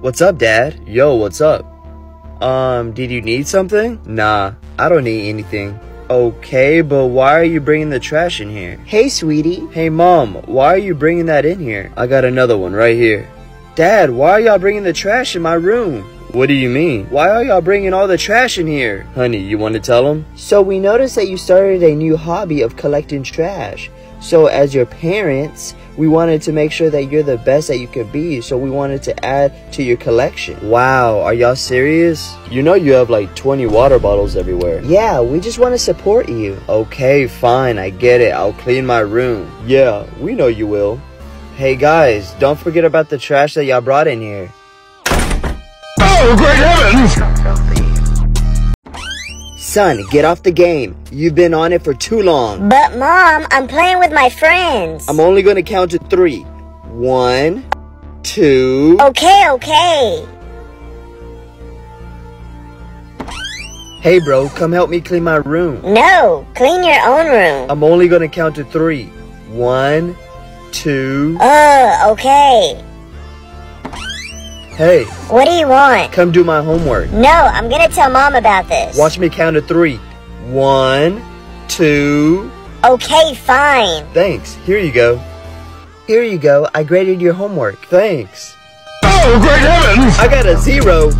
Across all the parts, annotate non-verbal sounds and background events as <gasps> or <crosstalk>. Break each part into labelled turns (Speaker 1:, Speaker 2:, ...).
Speaker 1: What's up, Dad? Yo, what's up? Um, did you need something? Nah, I don't need anything. Okay, but why are you bringing the trash in here?
Speaker 2: Hey, sweetie.
Speaker 1: Hey, Mom, why are you bringing that in here? I got another one right here. Dad, why are y'all bringing the trash in my room? What do you mean? Why are y'all bringing all the trash in here? Honey, you want to tell them?
Speaker 2: So we noticed that you started a new hobby of collecting trash. So as your parents, we wanted to make sure that you're the best that you could be. So we wanted to add to your collection.
Speaker 1: Wow, are y'all serious? You know you have like 20 water bottles everywhere.
Speaker 2: Yeah, we just want to support you.
Speaker 1: Okay, fine, I get it. I'll clean my room. Yeah, we know you will. Hey guys, don't forget about the trash that y'all brought in here.
Speaker 3: Oh, great heavens!
Speaker 1: Son, get off the game. You've been on it for too long.
Speaker 4: But mom, I'm playing with my friends.
Speaker 1: I'm only gonna count to three. One, two.
Speaker 4: Okay, okay.
Speaker 1: Hey bro, come help me clean my room.
Speaker 4: No, clean your own room.
Speaker 1: I'm only gonna count to three. One, two.
Speaker 4: Oh, okay.
Speaker 1: Hey,
Speaker 4: What do you want?
Speaker 1: come do my homework.
Speaker 4: No, I'm gonna tell mom about this.
Speaker 1: Watch me count to three. One, two.
Speaker 4: Okay, fine.
Speaker 1: Thanks. Here you go.
Speaker 2: Here you go. I graded your homework.
Speaker 1: Thanks.
Speaker 3: Oh, great heavens!
Speaker 1: I got a zero.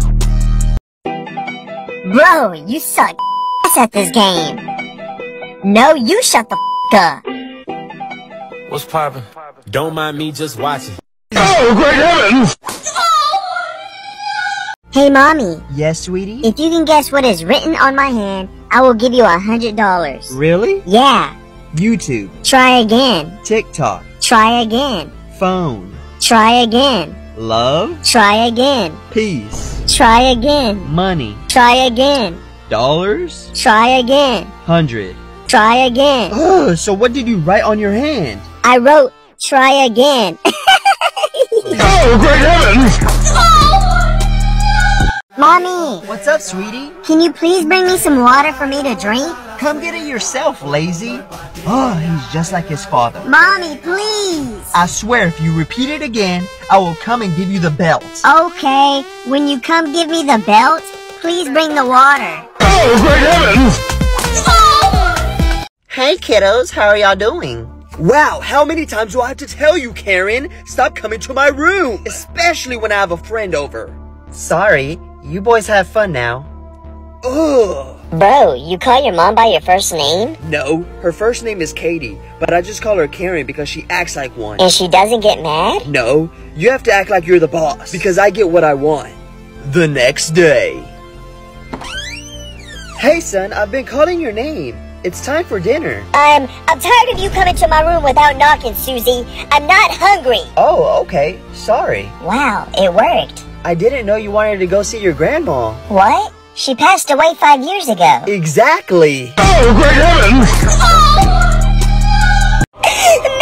Speaker 4: Bro, you suck ass at this game. No, you shut the f up.
Speaker 5: What's poppin'? Don't mind me just watching.
Speaker 3: Oh, great heavens!
Speaker 4: Hey, mommy,
Speaker 2: Yes, sweetie?
Speaker 4: if you can guess what is written on my hand, I will give you a hundred dollars.
Speaker 2: Really?
Speaker 4: Yeah,
Speaker 2: YouTube,
Speaker 4: try again.
Speaker 2: TikTok,
Speaker 4: Try again.
Speaker 2: phone,
Speaker 4: Try again.
Speaker 2: love,
Speaker 4: Try again.
Speaker 2: peace,
Speaker 4: Try again.
Speaker 2: money,
Speaker 4: Try again.
Speaker 2: dollars,
Speaker 4: Try again.
Speaker 2: hundred.
Speaker 4: Try again.
Speaker 2: Ugh, so what did you write on your hand?
Speaker 4: I wrote try again. <laughs>
Speaker 3: Oh, great heavens!
Speaker 4: Oh, Mommy,
Speaker 2: What's up, sweetie?
Speaker 4: can you please bring me some water for me to drink?
Speaker 2: Come get it yourself, lazy. Oh, he's just like his father.
Speaker 4: Mommy, please.
Speaker 2: I swear, if you repeat it again, I will come and give you the belt.
Speaker 4: Okay, when you come give me the belt, please bring the water.
Speaker 3: Oh, great heavens!
Speaker 2: Hey, kiddos, how are y'all doing?
Speaker 1: Wow, how many times do I have to tell you, Karen? Stop coming to my room, especially when I have a friend over.
Speaker 2: Sorry, you boys have fun now.
Speaker 1: Ugh.
Speaker 4: Bro, you call your mom by your first name?
Speaker 1: No, her first name is Katie, but I just call her Karen because she acts like one.
Speaker 4: And she doesn't get mad?
Speaker 1: No, you have to act like you're the boss because I get what I want. The next day. Hey son, I've been calling your name. It's time for dinner.
Speaker 4: Um, I'm tired of you coming to my room without knocking, Susie. I'm not hungry.
Speaker 2: Oh, okay. Sorry.
Speaker 4: Wow, it worked.
Speaker 2: I didn't know you wanted to go see your grandma.
Speaker 4: What? She passed away five years ago.
Speaker 1: Exactly.
Speaker 3: Oh, great heavens!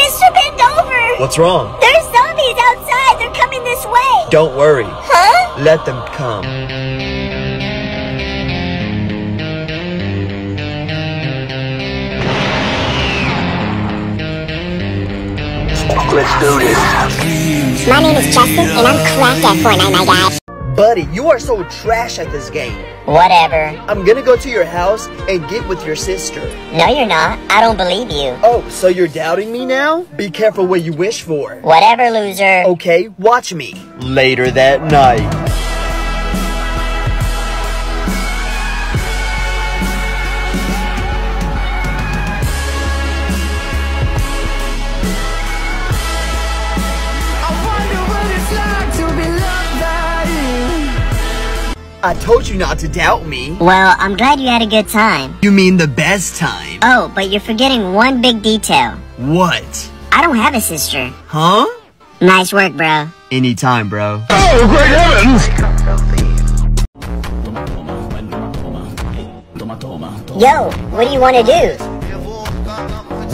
Speaker 4: Mr. Bend over!
Speaker 1: What's wrong?
Speaker 4: There's zombies outside! They're coming this way!
Speaker 1: Don't worry.
Speaker 4: Huh?
Speaker 1: Let them come.
Speaker 3: Let's do this.
Speaker 4: My name is Justin, and I'm cracked at Fortnite, my guy.
Speaker 1: Buddy, you are so trash at this game.
Speaker 4: Whatever.
Speaker 1: I'm gonna go to your house and get with your sister.
Speaker 4: No, you're not. I don't believe you.
Speaker 1: Oh, so you're doubting me now? Be careful what you wish for.
Speaker 4: Whatever, loser.
Speaker 1: Okay, watch me. Later that night. I told you not to doubt me.
Speaker 4: Well, I'm glad you had a good time.
Speaker 1: You mean the best time?
Speaker 4: Oh, but you're forgetting one big detail.
Speaker 1: What?
Speaker 4: I don't have a sister.
Speaker 1: Huh?
Speaker 4: Nice work, bro.
Speaker 1: Anytime, bro.
Speaker 3: Oh, great heavens!
Speaker 4: Yo, what do you want to do?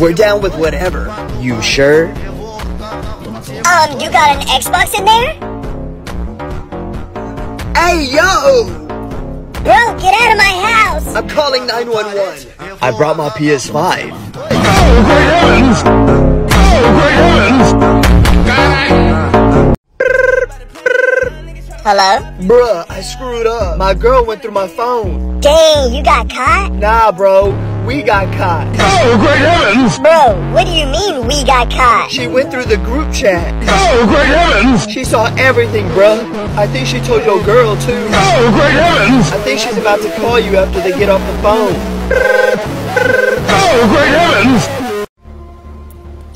Speaker 1: We're down with whatever. You sure?
Speaker 4: Um, you got an Xbox in there?
Speaker 1: Hey, yo!
Speaker 4: Bro, get out of my house!
Speaker 1: I'm calling 911. I brought my PS5.
Speaker 3: Oh, great heavens! Oh, great heavens!
Speaker 4: Hello?
Speaker 1: Bruh, I screwed up. My girl went through my phone.
Speaker 4: Dang, you got caught?
Speaker 1: Nah, bro. We got caught.
Speaker 6: Oh, great heavens!
Speaker 4: Bro, what do you mean we got caught?
Speaker 1: She went through the group chat.
Speaker 6: Oh, great heavens!
Speaker 1: She saw everything, bro. I think she told your girl, too.
Speaker 6: Oh, great heavens!
Speaker 1: I think she's about to call you after they get off the phone.
Speaker 6: Oh, great heavens!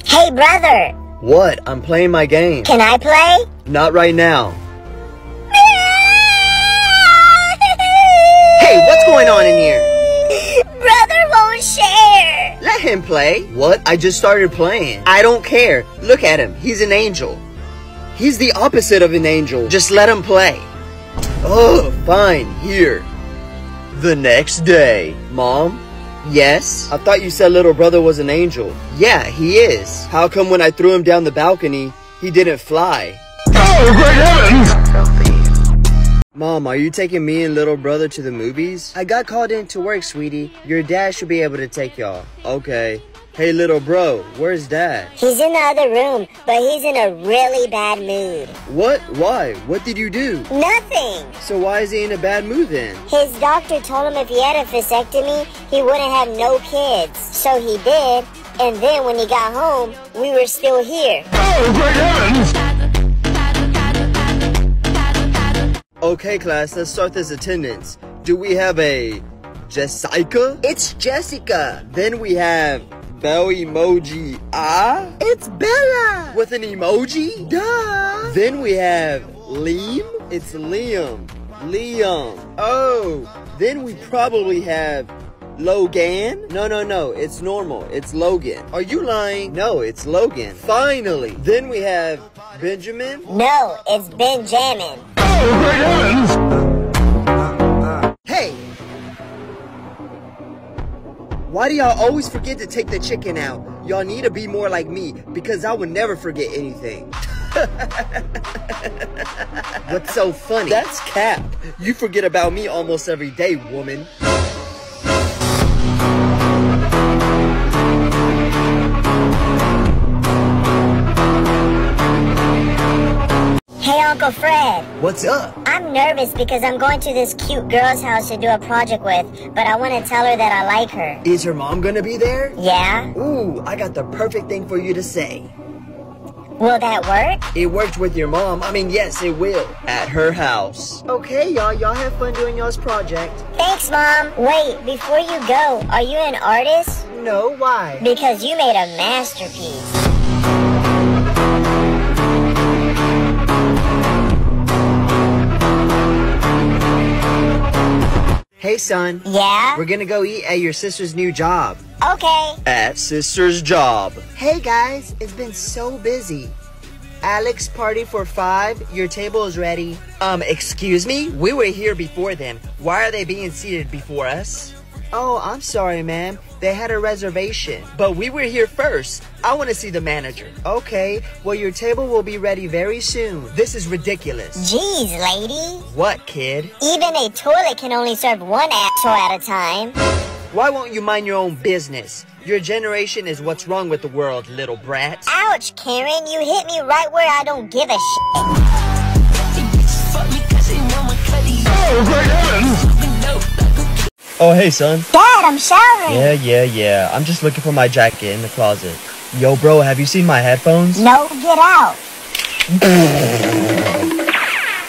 Speaker 4: Hey, brother,
Speaker 1: What? I'm playing my game.
Speaker 4: can I play?
Speaker 1: Not right now. <laughs> Hey, what's going on in here?
Speaker 4: Brother won't share.
Speaker 1: Let him play. What? I just started playing. I don't care. Look at him. He's an angel. He's the opposite of an angel. Just let him play. Oh, fine. Here. The next day. Mom? Yes? I thought you said little brother was an angel. Yeah, he is. How come when I threw him down the balcony, he didn't fly?
Speaker 6: Oh, great heavens!
Speaker 1: Mom, are you taking me and little brother to the movies? I got called in to work, sweetie. Your dad should be able to take y'all. Okay. Hey, little bro, where's dad?
Speaker 4: He's in the other room, but he's in a really bad mood.
Speaker 1: What? Why? What did you do?
Speaker 4: Nothing.
Speaker 1: So why is he in a bad mood then?
Speaker 4: His doctor told him if he had a vasectomy, he wouldn't have no kids. So he did, and then when he got home, we were still here.
Speaker 6: Oh, great heavens!
Speaker 1: Okay, class, let's start this attendance. Do we have a Jessica? It's Jessica. Then we have Bell emoji ah. It's Bella. With an emoji? Duh. Then we have Liam. It's Liam. Liam. Oh. Then we probably have Logan? No, no, no. It's normal. It's Logan. Are you lying? No, it's Logan. Finally. Then we have Benjamin.
Speaker 4: No, it's Benjamin.
Speaker 1: Hey! Why do y'all always forget to take the chicken out? Y'all need to be more like me because I would never forget anything. <laughs> What's so funny? That's cap. You forget about me almost every day, woman.
Speaker 4: Hey, Uncle Fred.
Speaker 1: What's up?
Speaker 4: I'm nervous because I'm going to this cute girl's house to do a project with, but I want to tell her that I like her.
Speaker 1: Is her mom gonna be there?
Speaker 4: Yeah?
Speaker 1: Ooh, I got the perfect thing for you to say.
Speaker 4: Will that work?
Speaker 1: It worked with your mom. I mean, yes, it will. At her house. Okay, y'all. Y'all have fun doing y'all's project.
Speaker 4: Thanks, Mom. Wait, before you go, are you an artist?
Speaker 1: No, why?
Speaker 4: Because you made a masterpiece.
Speaker 1: Hey, son.
Speaker 4: Yeah?
Speaker 1: We're gonna go eat at your sister's new job.
Speaker 4: Okay.
Speaker 1: At sister's job. Hey guys, it's been so busy. Alex, party for five. Your table is ready. Um, excuse me? We were here before them. Why are they being seated before us? Oh, I'm sorry, ma'am. They had a reservation. But we were here first. I want to see the manager. Okay, well, your table will be ready very soon. This is ridiculous.
Speaker 4: Jeez, lady.
Speaker 1: What, kid?
Speaker 4: Even a toilet can only serve one asshole at a time.
Speaker 1: Why won't you mind your own business? Your generation is what's wrong with the world, little brat.
Speaker 4: Ouch, Karen. You hit me right where I don't give a shit.
Speaker 6: Oh, great heavens!
Speaker 1: Oh, hey, son.
Speaker 4: Dad, I'm showering.
Speaker 1: Yeah, yeah, yeah. I'm just looking for my jacket in the closet. Yo, bro, have you seen my headphones?
Speaker 4: No, get out.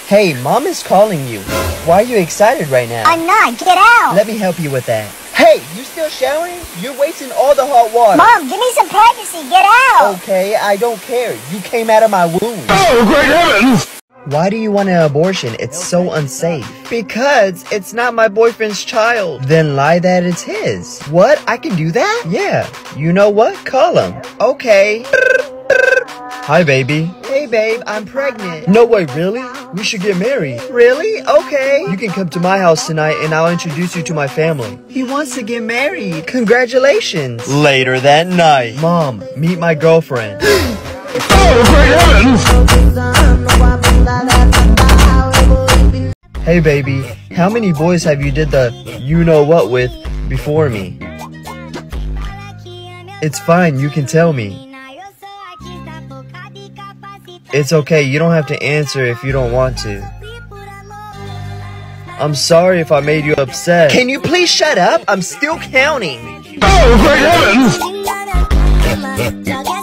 Speaker 1: Hey, mom is calling you. Why are you excited right now?
Speaker 4: I'm not. Get out.
Speaker 1: Let me help you with that. Hey, you still showering? You're wasting all the hot water.
Speaker 4: Mom, give me some privacy. Get out.
Speaker 1: Okay, I don't care. You came out of my womb.
Speaker 6: Oh, great heavens!
Speaker 1: Why do you want an abortion? It's so unsafe. Because it's not my boyfriend's child. Then lie that it's his. What? I can do that? Yeah. You know what? Call him. Okay. Hi, baby. Hey, babe, I'm pregnant. No way, really? We should get married. Really? Okay. You can come to my house tonight and I'll introduce you to my family. He wants to get married. Congratulations. Later that night. Mom, meet my girlfriend. <gasps> <laughs>
Speaker 6: Oh, great heavens!
Speaker 1: Hey baby, how many boys have you did the you know what with before me? It's fine, you can tell me. It's okay, you don't have to answer if you don't want to. I'm sorry if I made you upset.
Speaker 2: Can you please shut up? I'm still counting.
Speaker 3: Oh, great heavens! <laughs>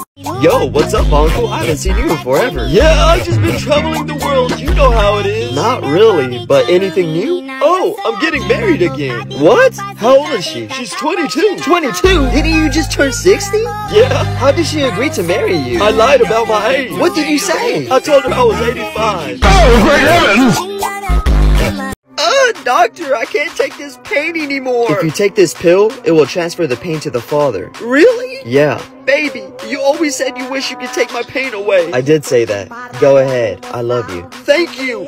Speaker 1: Yo, what's up, Uncle? I haven't seen you in forever. Yeah, I've just been traveling the world. You know how it is. Not really, but anything new? Oh, I'm getting married again. What? How old is she? She's 22.
Speaker 2: 22? Didn't you just turn 60?
Speaker 1: Yeah.
Speaker 2: How did she agree to marry you?
Speaker 1: I lied about my age.
Speaker 2: What did you say?
Speaker 1: I told her I was 85.
Speaker 3: Oh, great heavens!
Speaker 2: Doctor, I can't take this pain anymore.
Speaker 1: If you take this pill, it will transfer the pain to the father.
Speaker 2: really?
Speaker 1: Yeah,
Speaker 2: Baby, you always said you wish you could take my pain away.
Speaker 1: I did say that. Go ahead. I love you.
Speaker 2: Thank you.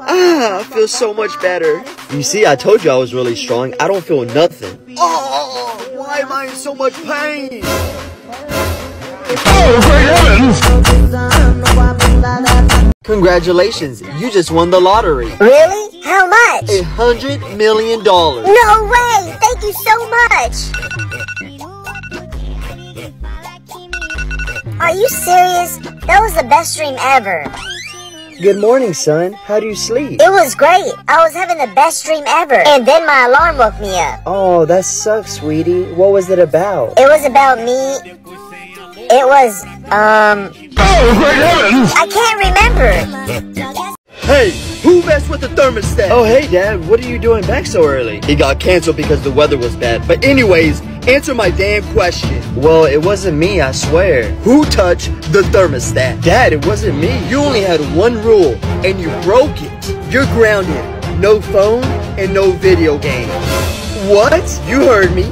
Speaker 2: Ah, I feel so much better.
Speaker 1: You see, I told you I was really strong. I don't feel nothing.
Speaker 2: Oh, why am I in so much pain?
Speaker 3: Oh!
Speaker 2: Congratulations, you just won the lottery.
Speaker 4: Really? How much?
Speaker 2: A hundred million dollars.
Speaker 4: No way! Thank you so much! Are you serious? That was the best dream ever.
Speaker 1: Good morning, son. How do you sleep?
Speaker 4: It was great. I was having the best dream ever. And then my alarm woke me up.
Speaker 1: Oh, that sucks, sweetie. What was it about?
Speaker 4: It was about me. It was, um,
Speaker 3: Oh, great heavens!
Speaker 4: I can't remember.
Speaker 2: Hey, who messed with the thermostat?
Speaker 1: Oh, hey, Dad. What are you doing back so early?
Speaker 2: It got canceled because the weather was bad. But anyways, answer my damn question.
Speaker 1: Well, it wasn't me, I swear.
Speaker 2: Who touched the thermostat?
Speaker 1: Dad, it wasn't me.
Speaker 2: You only had one rule, and you broke it. You're grounded. No phone and no video game. What? You heard me.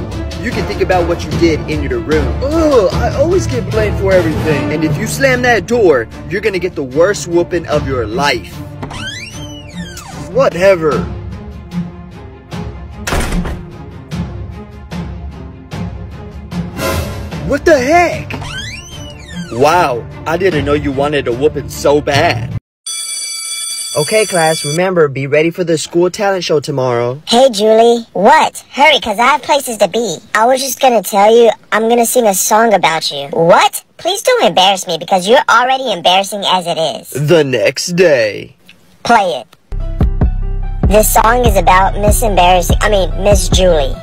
Speaker 2: You can think about what you did in your room. Ugh, I always get blamed for everything. And if you slam that door, you're gonna get the worst whooping of your life. Whatever. What the heck? Wow, I didn't know you wanted a whooping so bad.
Speaker 1: Okay, class, remember, be ready for the school talent show tomorrow.
Speaker 4: Hey, Julie. What? Hurry, cause I have places to be. I was just gonna tell you, I'm gonna sing a song about you. What? Please don't embarrass me because you're already embarrassing as it is.
Speaker 1: The next day.
Speaker 4: Play it. This song is about Miss Embarrassing, I mean, Miss Julie.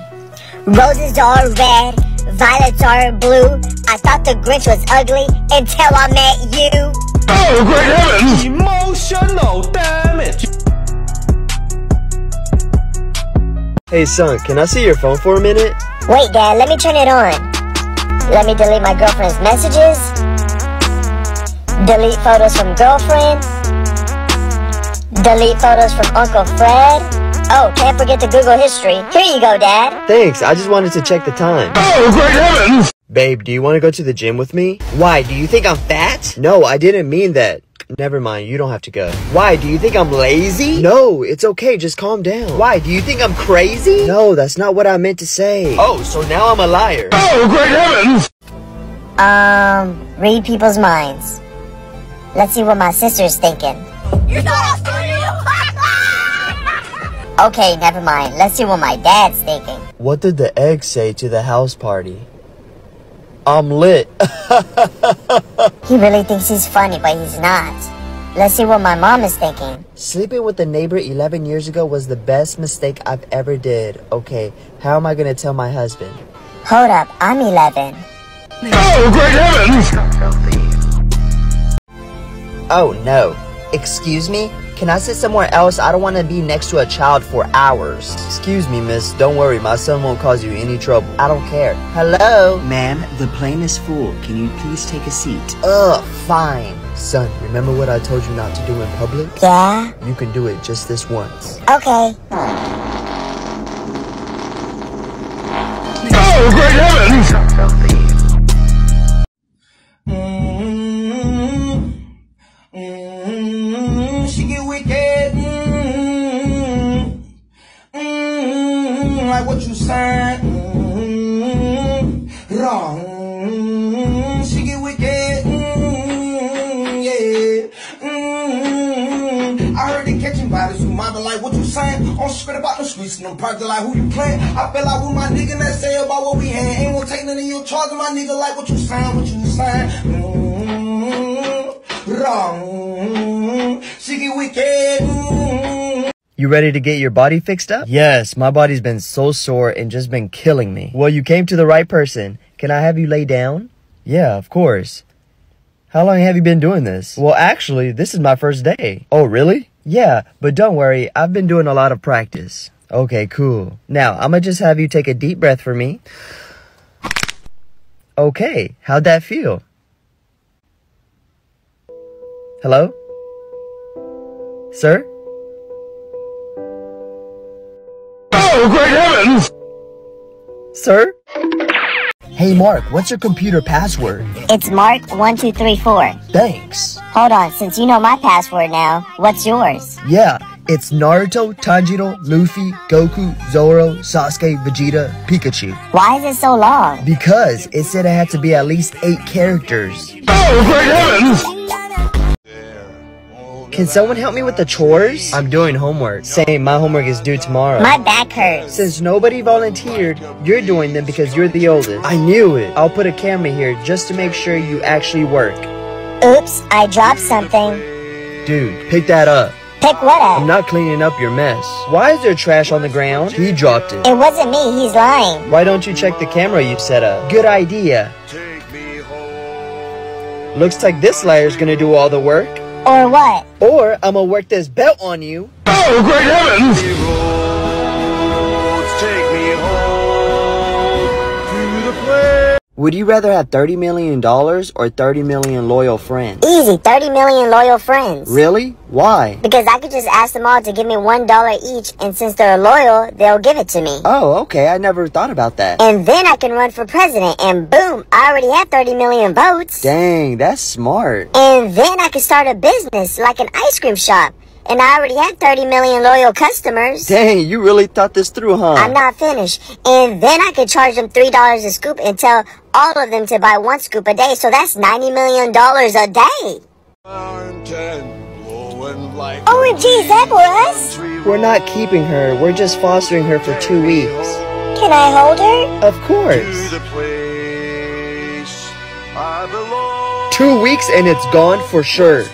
Speaker 4: Roses are red, violets are blue. I thought the Grinch was ugly until I met you.
Speaker 3: Oh, great heavens!
Speaker 5: Emotional damage.
Speaker 1: Hey, son, can I see your phone for a minute?
Speaker 4: Wait, Dad, let me turn it on. Let me delete my girlfriend's messages. Delete photos from girlfriend. Delete photos from Uncle Fred. Oh, can't forget the Google history. Here you go, Dad.
Speaker 1: Thanks, I just wanted to check the time.
Speaker 3: Oh, great heavens!
Speaker 1: Babe, do you want to go to the gym with me?
Speaker 2: Why, do you think I'm fat?
Speaker 1: No, I didn't mean that. Never mind, you don't have to go.
Speaker 2: Why, do you think I'm lazy?
Speaker 1: No, it's okay, just calm down.
Speaker 2: Why, do you think I'm crazy?
Speaker 1: No, that's not what I meant to say.
Speaker 2: Oh, so now I'm a liar.
Speaker 3: Oh, great heavens!
Speaker 4: Um, read people's minds. Let's see what my sister's thinking. You thought I was <laughs> Okay, never mind. Let's see what my dad's thinking.
Speaker 1: What did the egg say to the house party? I'm lit. <laughs>
Speaker 4: He really thinks he's funny, but he's not. Let's see what my mom is thinking.
Speaker 1: Sleeping with a neighbor 11 years ago was the best mistake I've ever did. Okay, how am I gonna tell my husband?
Speaker 4: Hold up, I'm 11.
Speaker 3: Oh, great heavens!
Speaker 1: Oh no. Excuse me? Can I sit somewhere else? I don't want to be next to a child for hours. Excuse me, miss. Don't worry. My son won't cause you any trouble. I don't care. Hello?
Speaker 7: Ma'am, the plane is full. Can you please take a seat?
Speaker 1: Ugh, fine. Son, remember what I told you not to do in public?
Speaker 4: Yeah?
Speaker 1: You can do it just this once.
Speaker 4: Okay.
Speaker 6: Like what you saying. On straight about the streets and them parking like who you playing. I feel like with my nigga that say about what we had. Ain't gonna take none of your charges, my nigga like what you saying, what you saying. Mm, wrong. She get wicked. Mm.
Speaker 2: You ready to get your body fixed up? Yes, my body's been so sore and just been killing me. Well, you came to the right person. Can I have you lay down? Yeah, of course. How long have you been doing this? Well, actually, this is my first day. Oh, really? Yeah, but don't worry, I've been doing a lot of practice. Okay, cool. Now, I'm gonna just have you take a deep breath for me. Okay, how'd that feel? Hello? Sir?
Speaker 3: Oh, great heavens!
Speaker 2: Sir? Hey Mark, what's your computer password?
Speaker 4: It's Mark1234.
Speaker 2: Thanks.
Speaker 4: Hold on, since you know my password now, what's yours?
Speaker 2: Yeah, it's Naruto, Tanjiro, Luffy, Goku, Zoro, Sasuke, Vegeta, Pikachu.
Speaker 4: Why is it so long?
Speaker 2: Because it said it had to be at least eight characters.
Speaker 3: Oh, great heavens!
Speaker 2: Can someone help me with the chores? I'm doing homework. Same, my homework is due tomorrow.
Speaker 4: My back hurts.
Speaker 2: Since nobody volunteered, you're doing them because you're the oldest. I knew it. I'll put a camera here just to make sure you actually work.
Speaker 4: Oops, I dropped something.
Speaker 2: Dude, pick that up.
Speaker 4: Pick what up?
Speaker 2: I'm not cleaning up your mess. Why is there trash on the ground? He dropped it.
Speaker 4: It wasn't me, he's lying.
Speaker 2: Why don't you check the camera you set up? Good idea. Looks like this liar's gonna do all the work.
Speaker 4: Or what?
Speaker 2: Or I'm gonna work this belt on you.
Speaker 3: Oh, great heavens!
Speaker 2: Would you rather have $30 million or 30 million loyal friends?
Speaker 4: Easy, 30 million loyal friends.
Speaker 2: Really? Why?
Speaker 4: Because I could just ask them all to give me one dollar each, and since they're loyal, they'll give it to me.
Speaker 2: Oh, okay. I never thought about that.
Speaker 4: And then I can run for president, and boom, I already have 30 million votes.
Speaker 2: Dang, that's smart.
Speaker 4: And then I could start a business like an ice cream shop. And I already have 30 million loyal customers.
Speaker 2: Dang, you really thought this through, huh?
Speaker 4: I'm not finished. And then I could charge them $3 a scoop and tell all of them to buy one scoop a day. So that's $90 million a day. OMG, is that for us?
Speaker 2: We're not keeping her. We're just fostering her for two weeks.
Speaker 4: Can I hold her?
Speaker 2: Of course. Two weeks and it's gone for sure.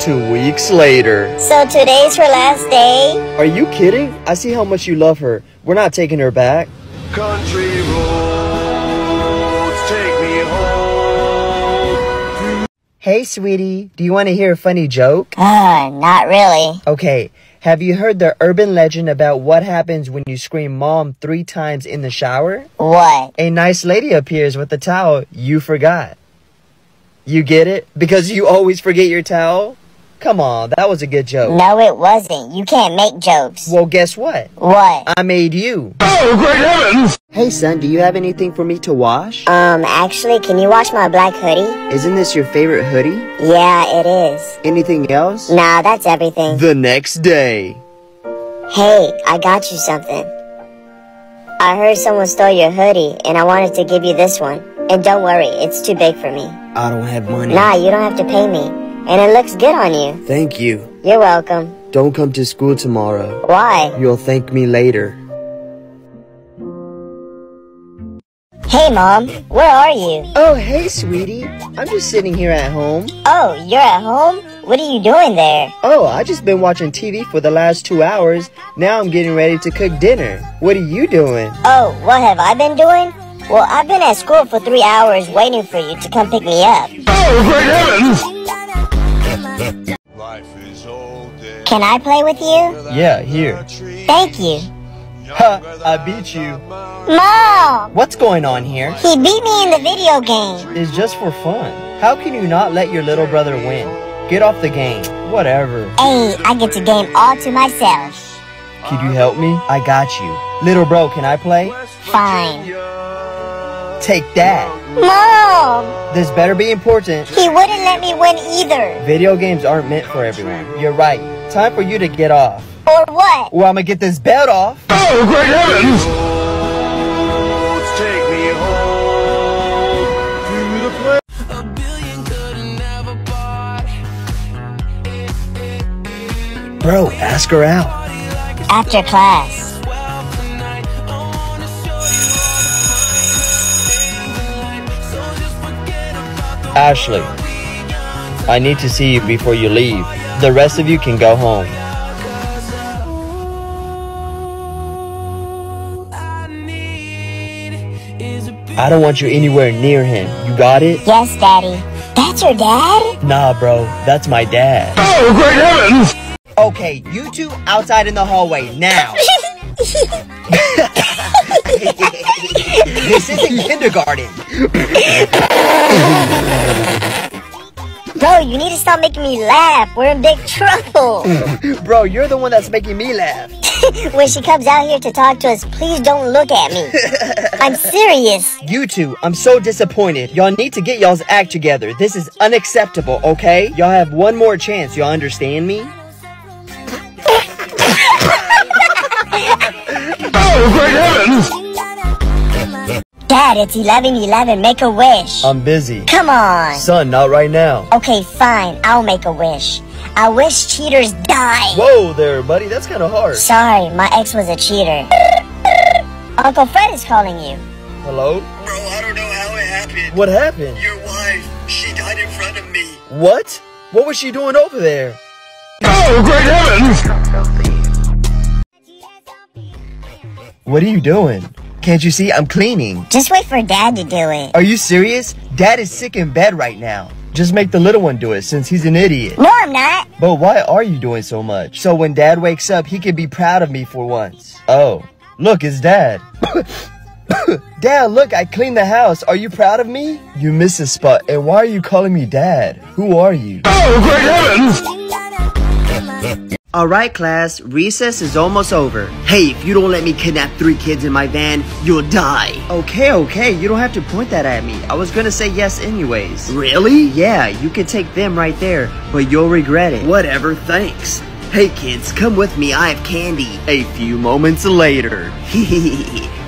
Speaker 2: Two weeks later.
Speaker 4: So today's her last day?
Speaker 2: Are you kidding? I see how much you love her. We're not taking her back.
Speaker 3: Country roads take me home.
Speaker 2: Hey, sweetie, do you want to hear a funny joke?
Speaker 4: Uh, not really.
Speaker 2: Okay, have you heard the urban legend about what happens when you scream mom three times in the shower?
Speaker 4: What?
Speaker 2: A nice lady appears with a towel you forgot. You get it? Because you always forget your towel? Come on, that was a good joke.
Speaker 4: No, it wasn't. You can't make jokes.
Speaker 2: Well, guess what?
Speaker 4: What?
Speaker 2: I made you.
Speaker 3: Oh, great heavens!
Speaker 2: Hey, son, do you have anything for me to wash?
Speaker 4: Um, actually, can you wash my black hoodie?
Speaker 2: Isn't this your favorite hoodie?
Speaker 4: Yeah, it is.
Speaker 2: Anything else?
Speaker 4: Nah, that's everything.
Speaker 2: The next day.
Speaker 4: Hey, I got you something. I heard someone stole your hoodie, and I wanted to give you this one. And don't worry, it's too big for me.
Speaker 2: I don't have money.
Speaker 4: Nah, you don't have to pay me. And it looks good on you.
Speaker 2: Thank you.
Speaker 4: You're welcome.
Speaker 2: Don't come to school tomorrow.
Speaker 4: Why?
Speaker 2: You'll thank me later.
Speaker 4: Hey, Mom, where are you?
Speaker 2: Oh, hey, sweetie. I'm just sitting here at home.
Speaker 4: Oh, you're at home? What are you doing there?
Speaker 2: Oh, I just been watching TV for the last two hours. Now I'm getting ready to cook dinner. What are you doing?
Speaker 4: Oh, what have I been doing? Well, I've been at school for three hours waiting for you to come pick me up.
Speaker 3: Oh, great heavens!
Speaker 4: Can I play with you?
Speaker 2: Yeah, here.
Speaker 4: Thank you.
Speaker 2: Ha, I beat you.
Speaker 4: Mom!
Speaker 2: What's going on here?
Speaker 4: He beat me in the video game.
Speaker 2: It's just for fun. How can you not let your little brother win? Get off the game. Whatever.
Speaker 4: Hey, I get to game all to myself.
Speaker 2: Could you help me? I got you. Little bro, can I play?
Speaker 4: Fine.
Speaker 2: Take that.
Speaker 4: Mom!
Speaker 2: This better be important.
Speaker 4: He wouldn't let me win either.
Speaker 2: Video games aren't meant for everyone. You're right. Time for you to get off.
Speaker 4: Or what?
Speaker 2: Well, I'm gonna get this belt off.
Speaker 3: Oh, great heavens!
Speaker 2: Bro, ask her out.
Speaker 4: After class.
Speaker 2: Ashley,
Speaker 1: I need to see you before you leave. The rest of you can go home. I don't want you anywhere near him. You got it?
Speaker 4: Yes, Daddy. That's your dad?
Speaker 1: Nah, bro. That's my dad.
Speaker 3: Oh, great heavens!
Speaker 2: Okay, you two outside in the hallway now. <laughs> this isn't kindergarten. <laughs>
Speaker 4: Bro, you need to stop making me laugh. We're in big trouble. <laughs>
Speaker 2: Bro, you're the one that's making me laugh. <laughs>
Speaker 4: when she comes out here to talk to us, please don't look at me. I'm serious.
Speaker 2: You two, I'm so disappointed. Y'all need to get y'all's act together. This is unacceptable, okay? Y'all have one more chance. Y'all understand me?
Speaker 3: Oh, great heavens!
Speaker 4: Dad, it's 11-11. Make a wish.
Speaker 1: I'm busy.
Speaker 4: Come on.
Speaker 1: Son, not right now.
Speaker 4: Okay, fine. I'll make a wish. I wish cheaters die.
Speaker 1: Whoa there, buddy. That's kind of hard.
Speaker 4: Sorry, my ex was a cheater. Uncle Fred is calling you.
Speaker 1: Hello?
Speaker 2: Bro, I don't know how it happened.
Speaker 1: What happened?
Speaker 2: Your wife, she died in front of me.
Speaker 1: What? What was she doing over there?
Speaker 3: Oh, great heavens!
Speaker 1: What are you doing?
Speaker 2: Can't you see I'm cleaning?
Speaker 4: Just wait for Dad to do it.
Speaker 2: Are you serious? Dad is sick in bed right now.
Speaker 1: Just make the little one do it since he's an idiot.
Speaker 4: No, I'm not.
Speaker 1: But why are you doing so much?
Speaker 2: So when dad wakes up, he can be proud of me for once.
Speaker 1: Oh, look, it's dad. <coughs>
Speaker 2: Dad, look, I cleaned the house. Are you proud of me?
Speaker 1: You miss a spot, and why are you calling me dad? Who are you?
Speaker 3: Oh, great heavens! <laughs>
Speaker 2: Alright, class, recess is almost over. Hey, if you don't let me kidnap three kids in my van, you'll die. Okay, okay, you don't have to point that at me. I was gonna say yes anyways. Really? Yeah, you can take them right there, but you'll regret it. Whatever, thanks. Hey kids, come with me, I have candy. A few moments later. <laughs>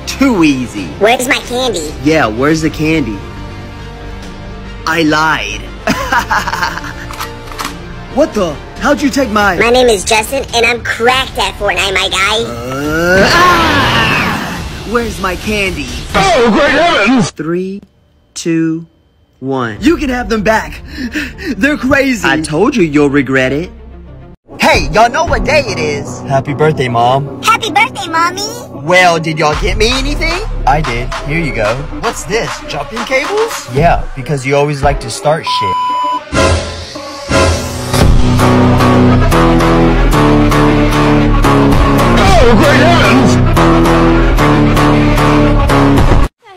Speaker 2: Too easy.
Speaker 4: Where's my candy?
Speaker 2: Yeah, where's the candy? I lied. <laughs> what the? How'd you take my...
Speaker 4: My name is Justin, and I'm cracked at Fortnite, my guy.
Speaker 2: Uh, ah! Where's my candy?
Speaker 3: Oh, great heavens!
Speaker 2: Three, two, one. You can have them back. <laughs> They're crazy. I told you you'll regret it. Hey, y'all know what day it is.
Speaker 1: Happy birthday, Mom.
Speaker 4: Happy birthday, Mommy.
Speaker 2: Well, did y'all get me anything?
Speaker 1: I did. Here you go.
Speaker 2: What's this? Jumping cables?
Speaker 1: Yeah, because you always like to start shit.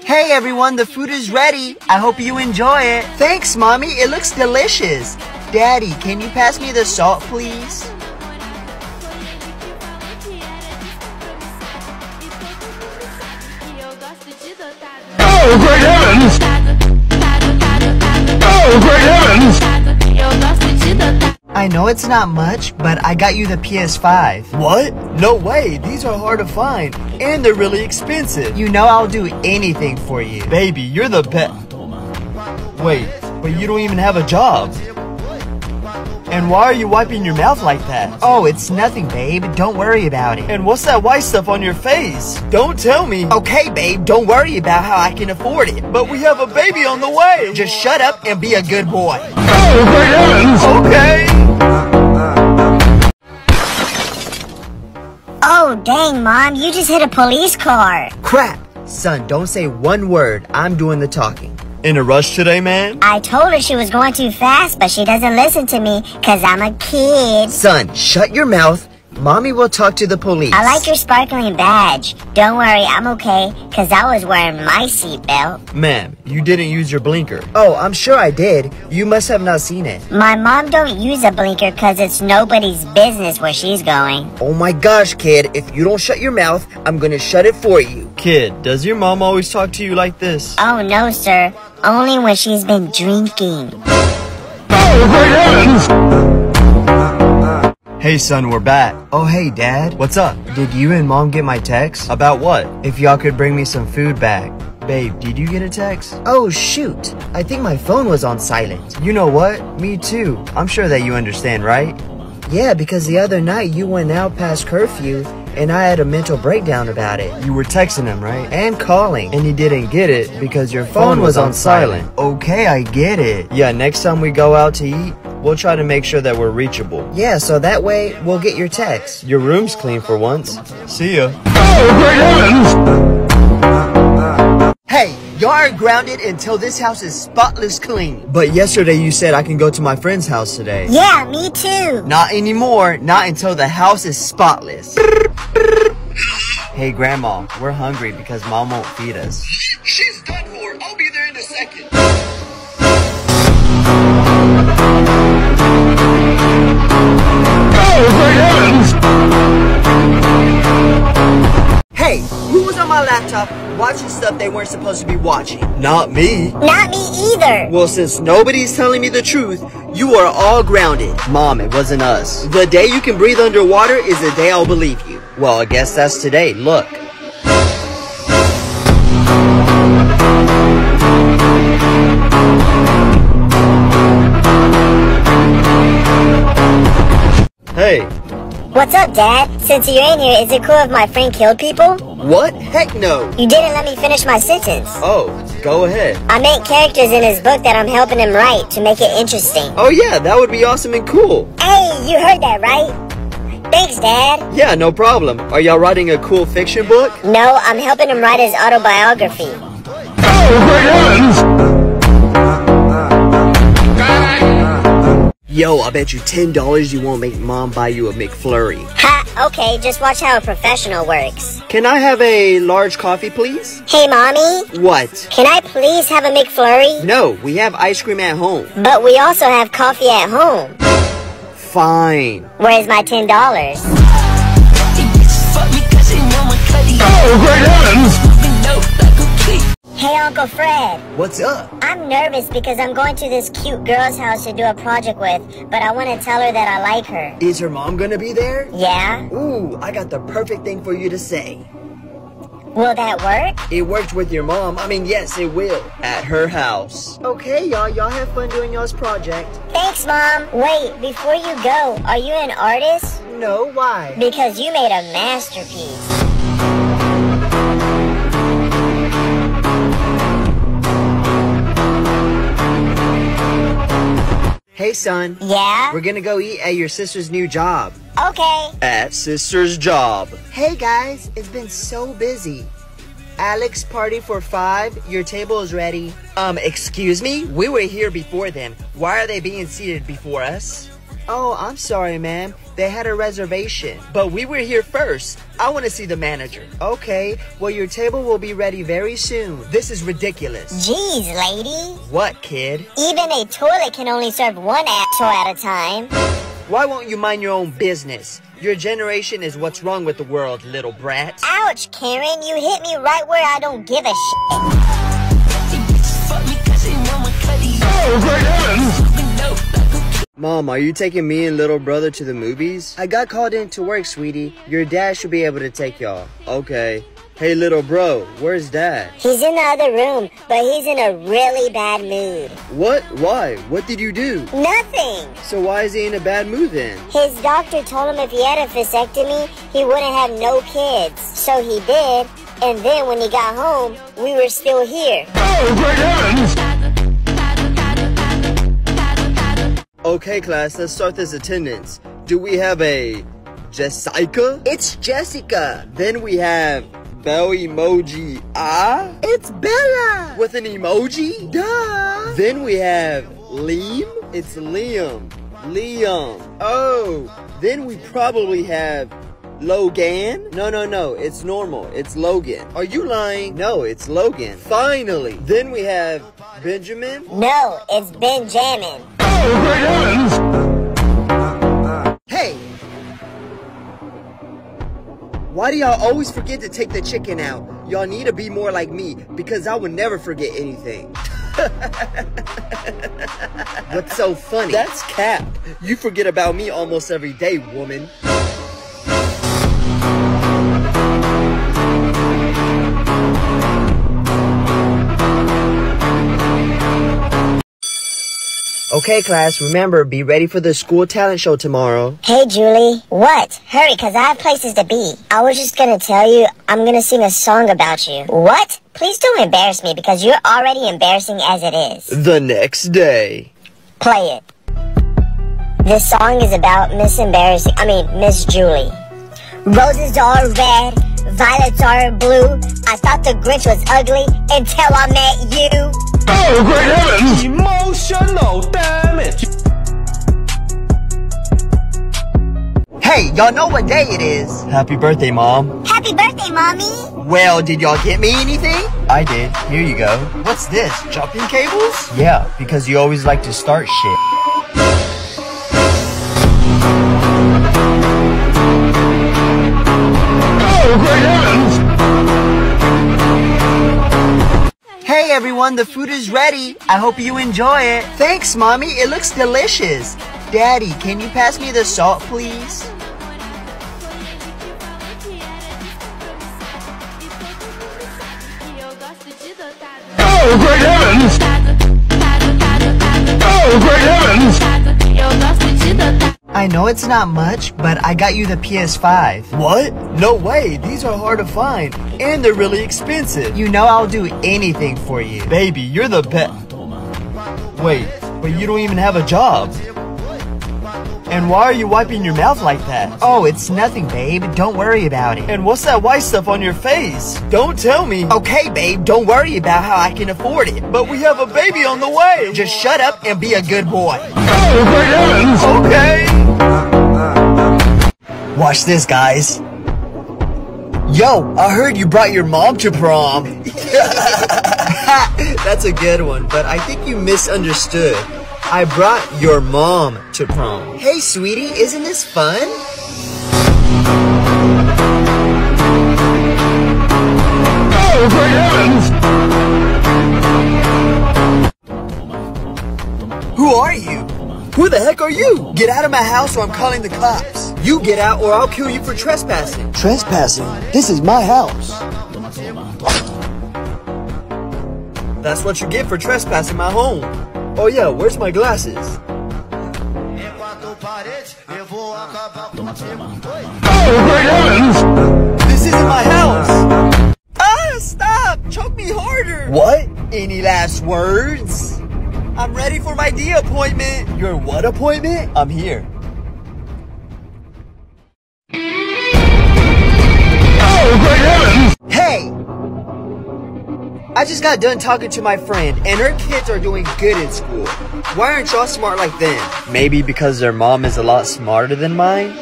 Speaker 2: Hey everyone, the food is ready. I hope you enjoy it. Thanks, Mommy. It looks delicious. Daddy, can you pass me the salt, please?
Speaker 3: Oh, great!
Speaker 2: I know it's not much, but I got you the PS5.
Speaker 1: What? No way. These are hard to find, and they're really expensive.
Speaker 2: You know I'll do anything for you.
Speaker 1: Baby, you're the best. Wait, but you don't even have a job. And why are you wiping your mouth like that?
Speaker 2: Oh, it's nothing, babe. Don't worry about it.
Speaker 1: And what's that white stuff on your face? Don't tell me.
Speaker 2: Okay, babe, don't worry about how I can afford it.
Speaker 1: But we have a baby on the way.
Speaker 2: Just shut up and be a good boy.
Speaker 3: Oh!
Speaker 1: Okay.
Speaker 4: Oh, dang, Mom. You just hit a police car.
Speaker 2: Crap. Son, don't say one word. I'm doing the talking.
Speaker 1: In a rush today, man?
Speaker 4: I told her she was going too fast, but she doesn't listen to me because I'm a kid.
Speaker 2: Son, shut your mouth. Mommy will talk to the police.
Speaker 4: I like your sparkling badge. Don't worry, I'm okay because I was wearing my seatbelt.
Speaker 1: Ma'am, you didn't use your blinker.
Speaker 2: Oh, I'm sure I did. You must have not seen it.
Speaker 4: My mom don't use a blinker because it's nobody's business where she's going.
Speaker 2: Oh my gosh, kid. If you don't shut your mouth, I'm gonna shut it for you.
Speaker 1: Kid, does your mom always talk to you like this?
Speaker 4: Oh, no, sir. Only when she's been drinking.
Speaker 1: Hey, son, we're back.
Speaker 2: Oh, hey, Dad.
Speaker 1: What's up?
Speaker 2: Did you and Mom get my text?
Speaker 1: About what?
Speaker 2: If y'all could bring me some food back.
Speaker 1: Babe, did you get a text?
Speaker 2: Oh, shoot. I think my phone was on silent.
Speaker 1: You know what? Me too. I'm sure that you understand, right?
Speaker 2: Yeah, because the other night you went out past curfew and I had a mental breakdown about it.
Speaker 1: You were texting him, right?
Speaker 2: And calling.
Speaker 1: And you didn't get it because your phone,
Speaker 2: Phone was on silent.
Speaker 1: Okay, I get it. Yeah, next time we go out to eat,
Speaker 2: We'll try to make sure that we're reachable. Yeah, so that way we'll get your text. Your room's clean for once. See ya.
Speaker 3: Oh, great heavens!
Speaker 2: Hey, y'all are grounded until this house is spotless clean. But yesterday you said I can go to my friend's house today.
Speaker 4: Yeah, me too.
Speaker 2: Not anymore. Not until the house is spotless. hey, Grandma, we're hungry because Mom won't feed us.
Speaker 1: She's done for. I'll be there in a second.
Speaker 3: Oh, great heavens!
Speaker 2: Hey, who was on my laptop watching stuff they weren't supposed to be watching? Not me.
Speaker 4: Not me either.
Speaker 2: Well, since nobody's telling me the truth, you are all grounded. Mom, it wasn't us. The day you can breathe underwater is the day I'll believe you. Well, I guess that's today. Look. Hey,
Speaker 4: What's up, Dad? Since you're in here, is it cool if my friend killed people?
Speaker 2: what? Heck no.
Speaker 4: You didn't let me finish my sentence.
Speaker 2: Oh, go ahead.
Speaker 4: I meant characters in his book that I'm helping him write to make it interesting.
Speaker 2: Oh yeah, that would be awesome and cool.
Speaker 4: Hey, you heard that, right? Thanks, Dad.
Speaker 2: Yeah, no problem. Are y'all writing a cool fiction book?
Speaker 4: No, I'm helping him write his autobiography.
Speaker 3: Oh, great heavens!
Speaker 2: Yo, I bet you $10 you won't make mom buy you a McFlurry.
Speaker 4: Ha, okay, just watch how a professional works.
Speaker 2: Can I have a large coffee, please?
Speaker 4: Hey, Mommy,
Speaker 2: What?
Speaker 4: can I please have a McFlurry?
Speaker 2: No, we have ice cream at home.
Speaker 4: But we also have coffee at home.
Speaker 2: Fine.
Speaker 4: Where's my $10?
Speaker 3: Oh, great heavens!
Speaker 4: Hey, Uncle Fred.
Speaker 2: What's up?
Speaker 4: I'm nervous because I'm going to this cute girl's house to do a project with, but I want to tell her that I like her.
Speaker 2: Is her mom gonna be there?
Speaker 4: Yeah?
Speaker 2: Ooh, I got the perfect thing for you to say.
Speaker 4: Will that work?
Speaker 2: It worked with your mom. I mean, yes, it will. At her house. Okay, y'all. Y'all have fun doing y'all's project.
Speaker 4: Thanks, Mom. Wait, before you go, are you an artist?
Speaker 2: No, why?
Speaker 4: Because you made a masterpiece.
Speaker 2: Hey, son.
Speaker 4: Yeah?
Speaker 2: We're gonna go eat at your sister's new job.
Speaker 4: Okay.
Speaker 2: At sister's job. Hey, guys. It's been so busy. Alex, party for five. Your table is ready. Um, excuse me? We were here before them. Why are they being seated before us? Oh, I'm sorry, ma'am. They had a reservation. But we were here first. I want to see the manager. Okay, well, your table will be ready very soon. This is ridiculous.
Speaker 4: Jeez, lady.
Speaker 2: What, kid?
Speaker 4: Even a toilet can only serve one asshole at a time.
Speaker 2: Why won't you mind your own business? Your generation is what's wrong with the world, little brat.
Speaker 4: Ouch, Karen. You hit me right where I don't give a shit.
Speaker 3: Oh, great heavens!
Speaker 2: Mom, are you taking me and little brother to the movies? I got called in to work, sweetie. Your dad should be able to take y'all. Okay. Hey, little bro, where's dad?
Speaker 4: He's in the other room, but he's in a really bad mood.
Speaker 2: What? Why? What did you do?
Speaker 4: Nothing.
Speaker 2: So why is he in a bad mood then?
Speaker 4: His doctor told him if he had a vasectomy, he wouldn't have no kids. So he did, and then when he got home, we were still here.
Speaker 3: Oh, great heavens!
Speaker 2: Okay, class, let's start this attendance. Do we have a Jessica? It's Jessica. Then we have Bell emoji ah. It's Bella. With an emoji? Duh. Then we have Liam. It's Liam. Liam. Oh. Then we probably have Logan? No, no, no. It's normal. It's Logan. Are you lying? No, it's Logan. Finally. Then we have Benjamin.
Speaker 4: No, it's Benjamin.
Speaker 3: Oh, great heavens!
Speaker 2: Hey! Why do y'all always forget to take the chicken out? Y'all need to be more like me because I would never forget anything. <laughs> What's so funny? That's cap. You forget about me almost every day, woman. Okay, class, remember, be ready for the school talent show tomorrow.
Speaker 4: Hey, Julie. What? Hurry, because I have places to be. I was just going to tell you, I'm going to sing a song about you. What? Please don't embarrass me because you're already embarrassing as it is.
Speaker 2: The next day.
Speaker 4: Play it. This song is about Miss Embarrassing, I mean, Miss Julie. Roses are red, violets are blue. I thought the Grinch was ugly until I met you.
Speaker 3: Oh, great heavens!
Speaker 2: Emotional damage. Hey, y'all know what day it is?
Speaker 1: Happy birthday, Mom.
Speaker 4: Happy birthday, Mommy!
Speaker 2: Well, did y'all get me anything?
Speaker 1: I did. Here you go.
Speaker 2: What's this? Jumping cables?
Speaker 1: Yeah, because you always like to start shit.
Speaker 2: Hey everyone, the food is ready. I hope you enjoy it. Thanks, Mommy. It looks delicious. Daddy, can you pass me the salt, please?
Speaker 3: Oh, great heavens!
Speaker 2: I know it's not much, but I got you the PS5.
Speaker 1: What? No way. These are hard to find. And they're really expensive.
Speaker 2: You know I'll do anything for you.
Speaker 1: Baby, you're the best. Wait, but you don't even have a job. And why are you wiping your mouth like that?
Speaker 2: Oh, it's nothing, babe. Don't worry about it.
Speaker 1: And what's that white stuff on your face? Don't tell me.
Speaker 2: Okay, babe, don't worry about how I can afford it.
Speaker 1: But we have a baby on the way.
Speaker 2: Just shut up and be a good boy.
Speaker 3: Oh!
Speaker 1: Okay.
Speaker 2: Watch this, guys. Yo, I heard you brought your mom to prom. <laughs>
Speaker 1: That's a good one, but I think you misunderstood. I brought your mom to prom.
Speaker 2: Hey, sweetie, isn't this fun?
Speaker 3: Oh, great heavens!
Speaker 2: Who are you?
Speaker 1: Who the heck are you?
Speaker 2: Get out of my house or I'm calling the cops.
Speaker 1: You get out or I'll kill you for trespassing.
Speaker 8: Trespassing? This is my house.
Speaker 1: That's what you get for trespassing my home. Oh yeah, where's my glasses?
Speaker 3: Oh!
Speaker 1: This isn't my house. Ah, stop! Choke me harder.
Speaker 2: What? Any last words?
Speaker 1: I'm ready for my D appointment.
Speaker 2: Your what appointment?
Speaker 1: I'm here.
Speaker 3: Oh, great heavens!
Speaker 2: Hey! I just got done talking to my friend, and her kids are doing good in school. Why aren't y'all smart like them?
Speaker 1: Maybe because their mom is a lot smarter than mine?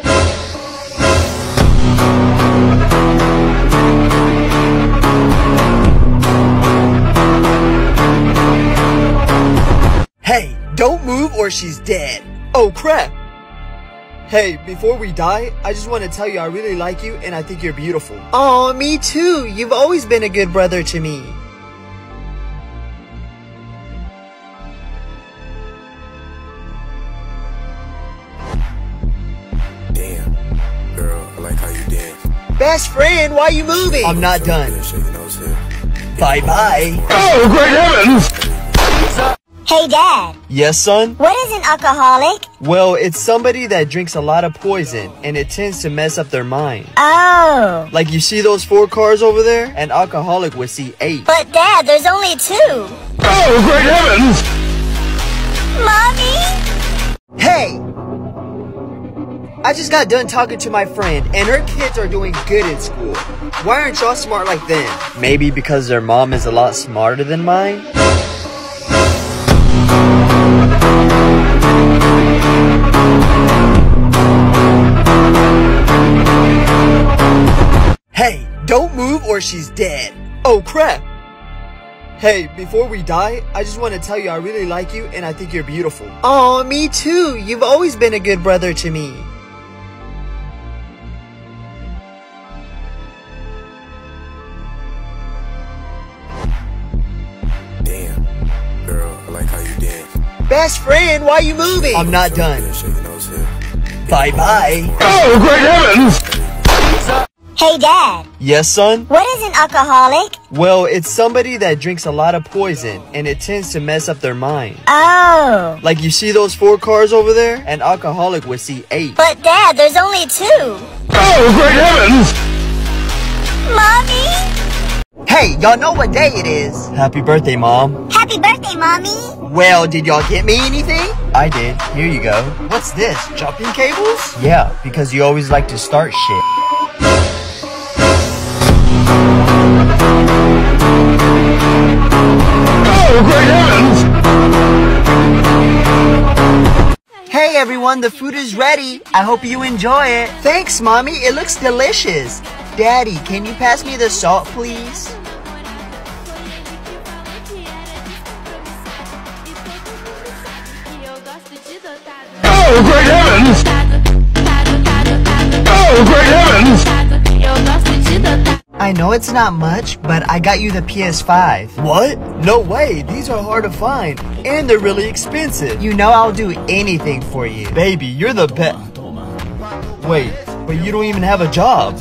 Speaker 2: Hey, don't move or she's dead.
Speaker 1: Oh crap! Hey, before we die, I just want to tell you I really like you and I think you're beautiful.
Speaker 2: Oh, me too. You've always been a good brother to me.
Speaker 9: Damn, girl, I like how you dance.
Speaker 2: Best friend, why you moving? I'm not done.
Speaker 9: Shake your nose here.
Speaker 2: Bye bye.
Speaker 3: Oh, great heavens!
Speaker 4: Hey, Dad,
Speaker 1: Yes, son?
Speaker 4: what is an alcoholic?
Speaker 1: Well, it's somebody that drinks a lot of poison and it tends to mess up their mind.
Speaker 4: Oh.
Speaker 1: Like you see those four cars over there? An alcoholic would see eight.
Speaker 4: But, Dad, there's only two.
Speaker 3: Oh, great heavens!
Speaker 4: Mommy?
Speaker 2: Hey! I just got done talking to my friend, and her kids are doing good in school. Why aren't y'all smart like them?
Speaker 1: Maybe because their mom is a lot smarter than mine?
Speaker 2: Don't move or she's dead.
Speaker 1: Oh crap! Hey, before we die, I just want to tell you I really like you and I think you're beautiful.
Speaker 2: Oh, me too. You've always been a good brother to me.
Speaker 9: Damn, girl, I like how you dance.
Speaker 2: Best friend, why you moving? I'm not done.
Speaker 9: Shake your nose here.
Speaker 2: Bye bye.
Speaker 3: Oh, great heavens!
Speaker 4: Hey, Dad,
Speaker 1: Yes, son?
Speaker 4: what is an alcoholic?
Speaker 1: Well, it's somebody that drinks a lot of poison and it tends to mess up their mind.
Speaker 4: Oh.
Speaker 1: Like you see those four cars over there? An alcoholic would see eight.
Speaker 4: But, Dad, there's only two.
Speaker 3: Oh, great heavens!
Speaker 4: Mommy?
Speaker 2: Hey, y'all know what day it is?
Speaker 1: Happy birthday, mom.
Speaker 4: Happy birthday, mommy.
Speaker 2: Well, did y'all get me anything? I did. Here you go. What's this? Jumping cables? Yeah, because you always like to start shit. Hey everyone, the food is ready. I hope you enjoy it. Thanks, mommy. It looks delicious. Daddy, can you pass me the salt, please?
Speaker 3: Oh, great
Speaker 2: I know it's not much, but I got you the PS5. What? No way. These are hard to find, and they're really expensive. You know I'll do anything for you. Baby, you're the best. Wait, but you don't even have a job.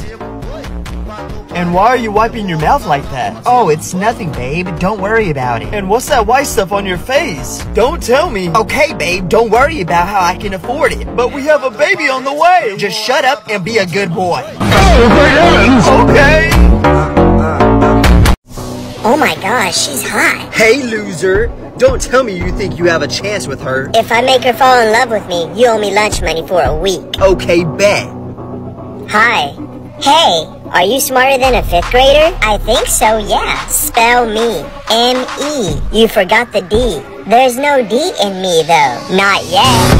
Speaker 2: And why are you wiping your mouth like that? Oh, it's nothing, babe. Don't worry about it. And what's that white stuff on your face? Don't tell me. Okay, babe, don't worry about how I can afford it. But we have a baby on the way. Just shut up and be a good boy.
Speaker 3: Oh!
Speaker 2: Okay.
Speaker 4: Oh my gosh, she's hot.
Speaker 2: Hey, loser. Don't tell me you think you have a chance with her.
Speaker 4: If I make her fall in love with me, you owe me lunch money for a week.
Speaker 2: Okay, bet.
Speaker 4: Hi. Hey, are you smarter than a fifth grader? I think so, yeah. Spell me. M-E. You forgot the D. There's no D in me, though. Not yet.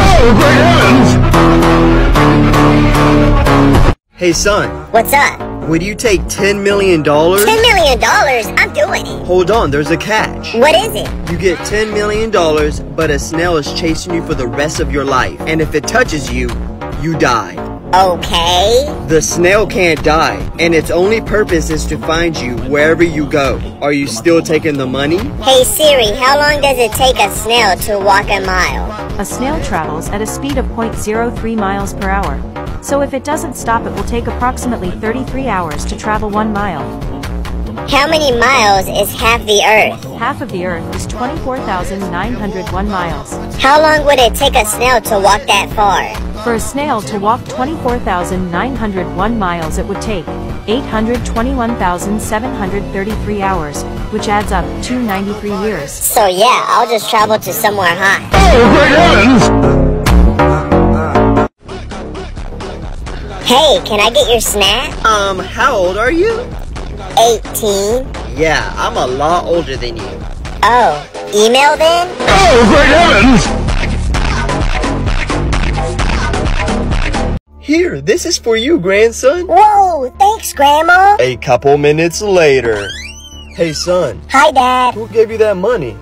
Speaker 3: Oh,
Speaker 2: Hey, son,
Speaker 4: What's up?
Speaker 2: would you take $10 million?
Speaker 4: $10 million? I'm doing it.
Speaker 2: Hold on, there's a catch.
Speaker 4: What is it?
Speaker 2: You get $10 million, but a snail is chasing you for the rest of your life. And if it touches you, you die.
Speaker 4: Okay.
Speaker 2: The snail can't die, and its only purpose is to find you wherever you go. Are you still taking the money?
Speaker 4: Hey Siri, how long does it take a snail to walk a mile?
Speaker 10: A snail travels at a speed of 0.03 miles per hour. So if it doesn't stop it will take approximately 33 hours to travel 1 mile.
Speaker 4: How many miles is half the Earth?
Speaker 10: Half of the Earth is 24,901 miles.
Speaker 4: How long would it take a snail to walk that far?
Speaker 10: For a snail to walk 24,901 miles it would take 821,733 hours, which adds up to 93 years.
Speaker 4: So yeah, I'll just travel to somewhere hot.
Speaker 3: Oh,
Speaker 4: Hey, can I get your snack?
Speaker 2: Um, how old are you?
Speaker 4: 18.
Speaker 2: Yeah, I'm a lot older than you.
Speaker 4: Oh, email then?
Speaker 3: Oh, great heavens!
Speaker 1: Here, this is for you, grandson.
Speaker 4: Whoa, thanks, Grandma.
Speaker 1: A couple minutes later. Hey, son,
Speaker 4: Hi, Dad.
Speaker 1: who gave you that money?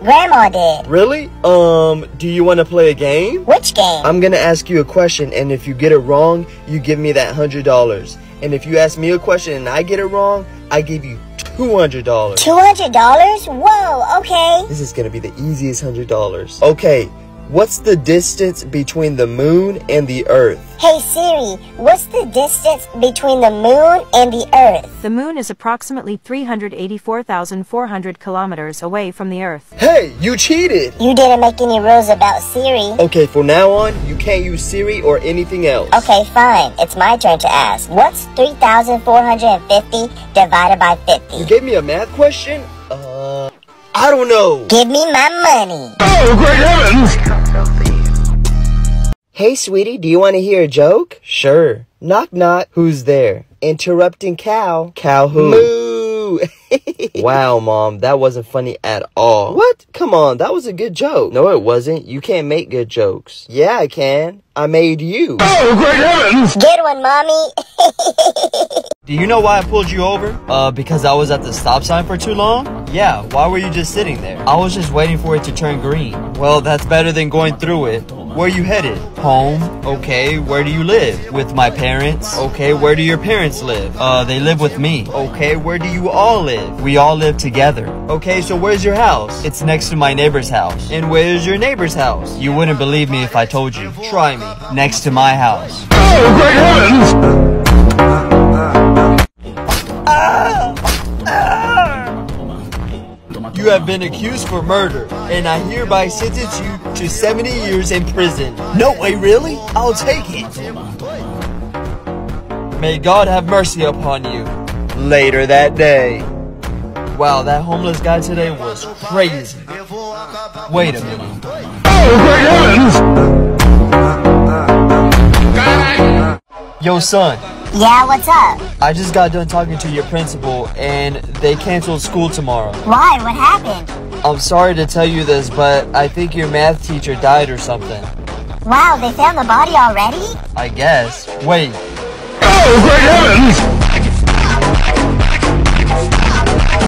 Speaker 4: Grandma did.
Speaker 1: Really? Um, do you want to play a game?
Speaker 4: Which game?
Speaker 1: I'm gonna ask you a question, and if you get it wrong, you give me that hundred dollars. And if you ask me a question and I get it wrong, I give you two hundred dollars.
Speaker 4: $200? Whoa, okay.
Speaker 1: This is gonna be the easiest hundred dollars. Okay, what's the distance between the moon and the earth?
Speaker 4: Hey, Siri, what's the distance between the moon and the Earth?
Speaker 10: The moon is approximately 384,400 kilometers away from the Earth.
Speaker 1: Hey, you cheated!
Speaker 4: You didn't make any rules about Siri.
Speaker 1: Okay, from now on, you can't use Siri or anything else.
Speaker 4: Okay, fine. It's my turn to ask. What's 3,450 divided by 50?
Speaker 1: You gave me a math question? Uh, I don't know.
Speaker 4: Give me my money.
Speaker 3: Oh, great heavens!
Speaker 2: Hey, sweetie, do you want to hear a joke?
Speaker 1: Sure.
Speaker 2: Knock knock.
Speaker 1: Who's there?
Speaker 2: Interrupting cow.
Speaker 1: Cow who?
Speaker 2: Moo. <laughs>
Speaker 1: Wow, mom, that wasn't funny at all.
Speaker 2: What? Come on, that was a good joke.
Speaker 1: No, it wasn't. You can't make good jokes.
Speaker 2: Yeah, I can. I made you.
Speaker 3: Oh, great heavens!
Speaker 4: Good one, mommy. <laughs>
Speaker 1: Do you know why I pulled you over? Uh, because I was at the stop sign for too long? Yeah, why were you just sitting there? I was just waiting for it to turn green. Well, that's better than going through it. Where you headed? Home. Okay, where do you live? With my parents. Okay, where do your parents live? Uh, they live with me. Okay, where do you all live? We all live together. Okay, so where's your house? It's next to my neighbor's house. And where's your neighbor's house? You wouldn't believe me if I told you. Try me. Next to my house.
Speaker 3: Oh, great heavens!
Speaker 1: You have been accused for murder, and I hereby sentence you to 70 years in prison. No way, really? I'll take it. May God have mercy upon you. Later that day. Wow, that homeless guy today was crazy. Wait a minute.
Speaker 3: Oh!
Speaker 1: Yo, son.
Speaker 4: Yeah, what's up?
Speaker 1: I just got done talking to your principal, and they canceled school tomorrow.
Speaker 4: Why? What happened?
Speaker 1: I'm sorry to tell you this, but I think your math teacher died or something.
Speaker 4: Wow, they found the body already?
Speaker 1: I guess. Wait.
Speaker 3: Oh, great heavens!